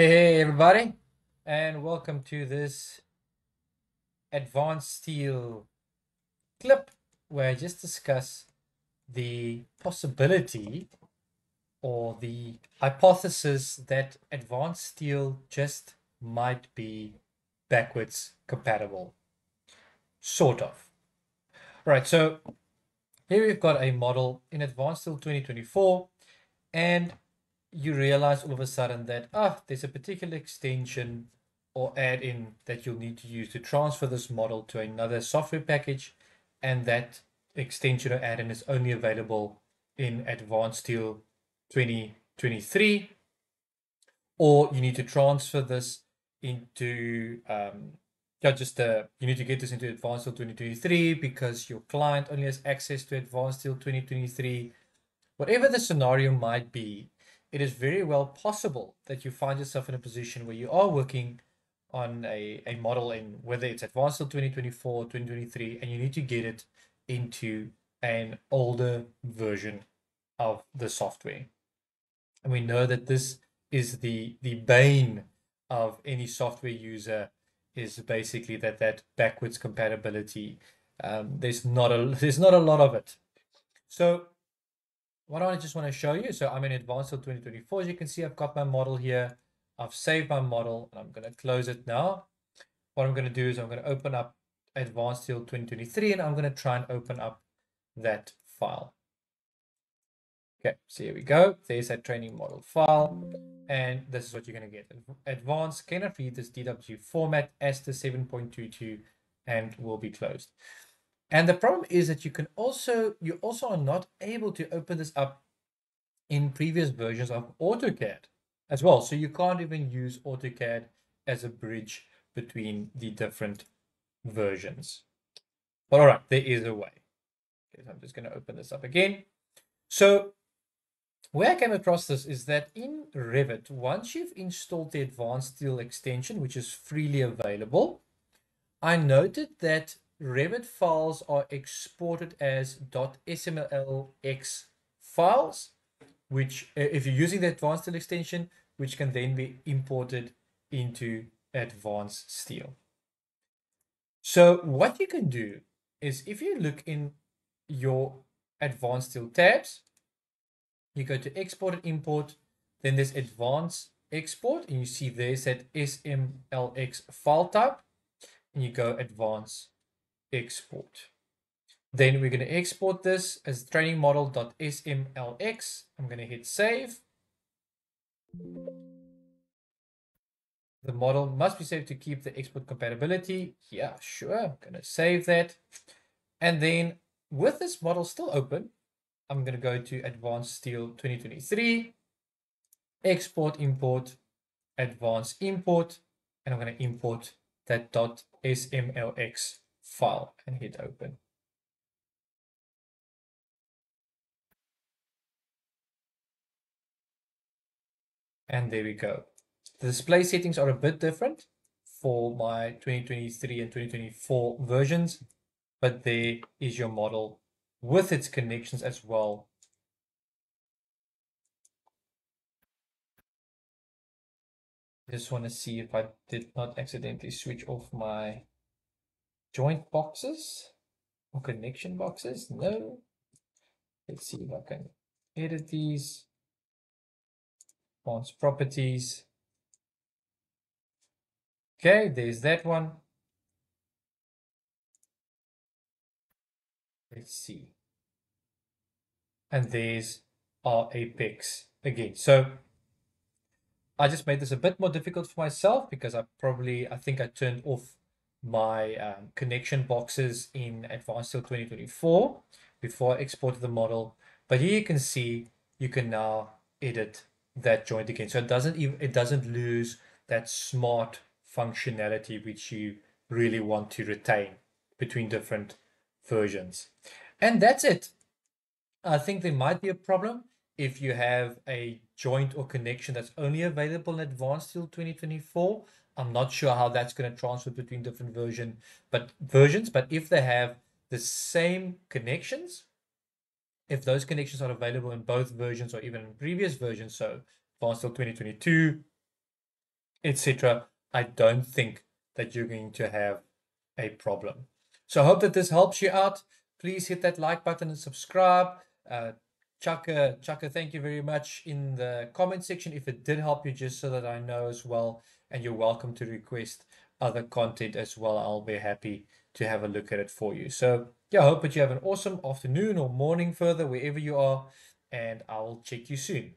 Hey everybody, and welcome to this Advance Steel clip where I just discuss the possibility or the hypothesis that Advance Steel just might be backwards compatible. Sort of. Right, so here we've got a model in Advance Steel 2024 and you realize all of a sudden that ah there's a particular extension or add-in that you'll need to use to transfer this model to another software package and that extension or add-in is only available in Advance Steel 2023 or you need to transfer this into um, yeah, just uh, you need to get this into Advance Steel 2023 because your client only has access to Advance Steel 2023. Whatever the scenario might be, it is very well possible that you find yourself in a position where you are working on a, a model in whether it's Advance Steel 2024 2023 and you need to get it into an older version of the software. And we know that this is the the bane of any software user is basically that that backwards compatibility. Um, there's not a there's not a lot of it. So what I just want to show you, so I'm in Advance Steel 2024. As you can see, I've got my model here. I've saved my model and I'm going to close it now. What I'm going to do is I'm going to open up Advance Steel 2023 and I'm going to try and open up that file. Okay, so here we go. There's that training model file. And this is what you're going to get. Advanced cannot read this DWG format as the 7.22 and will be closed. And the problem is that you can also, you also are not able to open this up in previous versions of AutoCAD as well. So you can't even use AutoCAD as a bridge between the different versions. But all right, there is a way. Okay, so I'm just going to open this up again. So where I came across this is that in Revit, once you've installed the Advance Steel extension, which is freely available, I noted that Revit files are exported as .smlx files, which uh, if you're using the Advance Steel extension, which can then be imported into Advance Steel. So what you can do is if you look in your Advance Steel tabs, you go to Export and Import, then there's Advanced Export, and you see there's that SMLX file type, and you go Advanced export. Then we're going to export this as training model.smlx. I'm going to hit save. The model must be saved to keep the export compatibility. Yeah, sure. I'm going to save that. And then with this model still open, I'm going to go to Advance Steel 2023, export, import, advanced import, and I'm going to import that .smlx file and hit open. And there we go. The display settings are a bit different for my 2023 and 2024 versions, but there is your model with its connections as well. Just want to see if I did not accidentally switch off my joint boxes or connection boxes? No. Let's see if I can edit these. Bonds properties. Okay, there's that one. Let's see. And there's our apex again. So I just made this a bit more difficult for myself because I probably, I think I turned off my um, connection boxes in Advance Steel 2024 before I exported the model. But here you can see you can now edit that joint again. So it doesn't even it doesn't lose that smart functionality which you really want to retain between different versions. And that's it. I think there might be a problem if you have a joint or connection that's only available in Advance Steel 2024 I'm not sure how that's going to transfer between different version, but versions. But if they have the same connections, if those connections are available in both versions or even in previous versions, so Advance Steel 2022 etc., I don't think that you're going to have a problem. So I hope that this helps you out. Please hit that like button and subscribe. Uh, Chaka, Chaka, thank you very much in the comment section if it did help you, just so that I know as well. And you're welcome to request other content as well. I'll be happy to have a look at it for you. So, yeah, I hope that you have an awesome afternoon or morning further, wherever you are. And I'll check you soon.